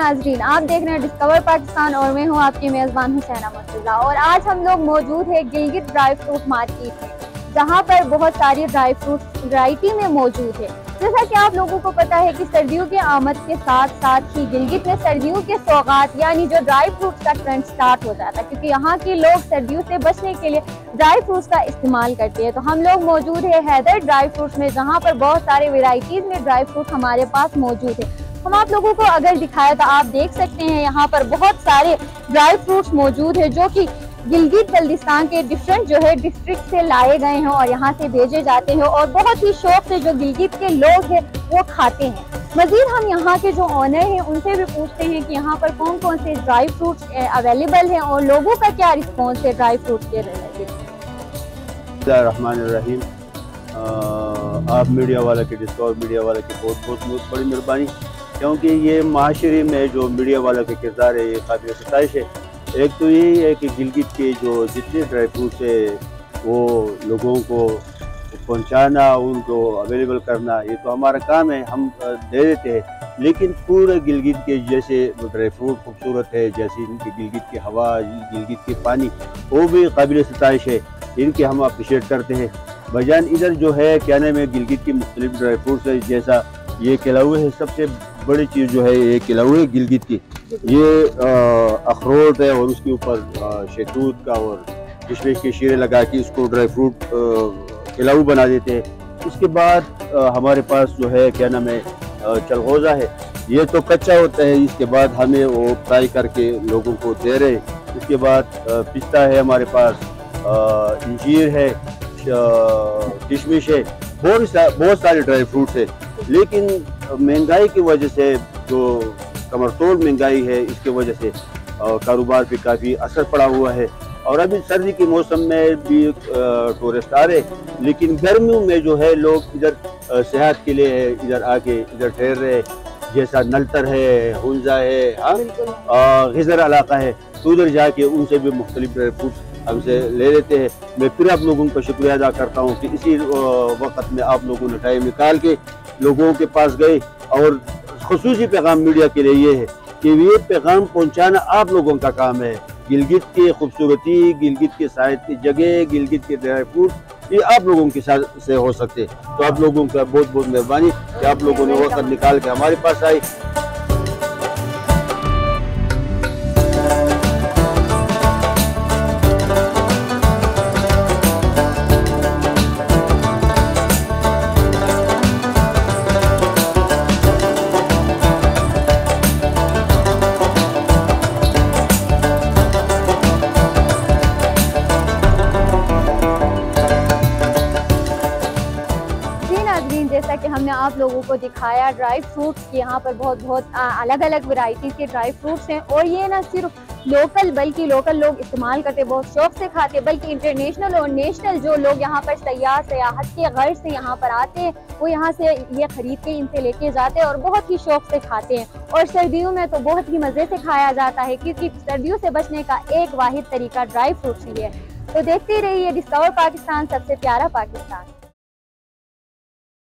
नाजरीन, आप देख रहे हैं डिस्कवर पाकिस्तान और मैं हूँ आपकी मेज़बान हुसैना मुर्तज़ा और आज हम लोग मौजूद है गिलगित ड्राई फ्रूट मार्केट में, जहाँ पर बहुत सारी ड्राई फ्रूट वैरायटी में मौजूद है। जैसा कि आप लोगों को पता है कि सर्दियों के आमद के साथ साथ ही गिलगित में सर्दियों के सौगात, यानी जो ड्राई फ्रूट का ट्रेंड स्टार्ट हो जाता है, क्योंकि यहाँ के लोग सर्दियों से बचने के लिए ड्राई फ्रूट्स का इस्तेमाल करते हैं। तो हम लोग मौजूद है हैदर ड्राई फ्रूट्स में, जहाँ पर बहुत सारे वेराइटीज में ड्राई फ्रूट हमारे पास मौजूद है। हम आप लोगों को अगर दिखाया तो आप देख सकते हैं, यहाँ पर बहुत सारे ड्राई फ्रूट्स मौजूद है जो कि गिलगित बल्दिस्तान के डिफरेंट जो है डिस्ट्रिक्ट से लाए गए हैं और यहाँ से भेजे जाते हैं और बहुत ही शौक से जो गिलगित के लोग हैं, वो खाते हैं। मजीद हम यहाँ के जो ऑनर हैं, उनसे भी पूछते हैं कि यहाँ पर कौन कौन से ड्राई फ्रूट्स अवेलेबल हैं और लोगों का क्या रिस्पॉन्स है ड्राई फ्रूट के रिलेटेड रहीम आप मीडिया वाला के डिस्कवर मीडिया वाला की बहुत बहुत बहुत बड़ी मेहरबानी। क्योंकि ये माशरे में जो मीडिया वालों के किरदार है, ये काबिल सताइश है। एक तो यही है कि गिलगित के जो जितने ड्राई फ्रूट्स है, वो लोगों को पहुंचाना, उनको अवेलेबल करना, ये तो हमारा काम है, हम दे देते हैं। लेकिन पूरे गिलगित के जैसे ड्राई फ्रूट खूबसूरत है, जैसे इनकी गिलगित की हवा, गिलगित के पानी, वो भी काबिल सताइश है। इनके हम अप्रिशिएट करते हैं। बजान इधर जो है, क्या नाम है, गिलगित की मुख्तलिफ़ ड्राई फ्रूट्स है, जैसा ये किलाउए है, सबसे बड़ी चीज़ जो है ये किलाउए गिलगित की। ये अखरोट है और उसके ऊपर शहतूत का और किशमिश के शीरे लगा के उसको ड्राई फ्रूट खिलाऊ बना देते हैं। उसके बाद हमारे पास जो है क्या नाम है चलगोज़ा है। ये तो कच्चा होता है इसके बाद हमें वो फ्राई करके लोगों को दे रहे हैं। उसके बाद पिस्ता है हमारे पास इंजीर है किशमिश है बहुत सा, बहुत सारे ड्राई फ्रूट्स है। लेकिन महँगाई की वजह से, जो कमरतोड़ महँगाई है, इसके वजह से कारोबार पे काफ़ी असर पड़ा हुआ है। और अभी सर्दी के मौसम में भी टूरिस्ट आ रहे लेकिन गर्मियों में जो है, लोग इधर सेहत के लिए इधर आके इधर ठहर रहे जैसा नलतर है, हुंजा है हाँ गजर इलाका है तो उधर जाके उनसे भी मुख्तलिफ़ फ्रूट्स हमसे ले लेते हैं। मैं फिर आप लोगों का शुक्रिया अदा करता हूँ कि इसी वक्त में आप लोगों ने टाइम निकाल के लोगों के पास गए और खसूसी पैगाम मीडिया के लिए ये है कि ये पैगाम पहुँचाना आप लोगों का काम है। गिलगित की खूबसूरती, गिलगित के साहित की जगह, गिलगित के ड्राई फ्रूट ये आप लोगों के साथ से हो सकते। तो आप लोगों का बहुत बहुत मेहरबानी कि आप लोगों ने वक्त निकाल के हमारे पास आई जैसा कि हमने आप लोगों को दिखाया ड्राई फ्रूट्स यहाँ पर बहुत बहुत अलग अलग वैरायटी के ड्राई फ्रूट्स हैं। और ये ना सिर्फ़ लोकल बल्कि लोकल लोग इस्तेमाल करते, बहुत शौक से खाते बल्कि इंटरनेशनल और नेशनल जो लोग यहाँ पर सयाह सयाहत के गर्ज से यहाँ पर आते हैं, वो यहाँ से ये खरीद के इनसे लेके जाते हैं और बहुत ही शौक से खाते हैं। और सर्दियों में तो बहुत ही मज़े से खाया जाता है, क्योंकि सर्दियों से बचने का एक वाहिद तरीका ड्राई फ्रूट्स ही है। तो देखते रहिए डिस्कवर पाकिस्तान, सबसे प्यारा पाकिस्तान।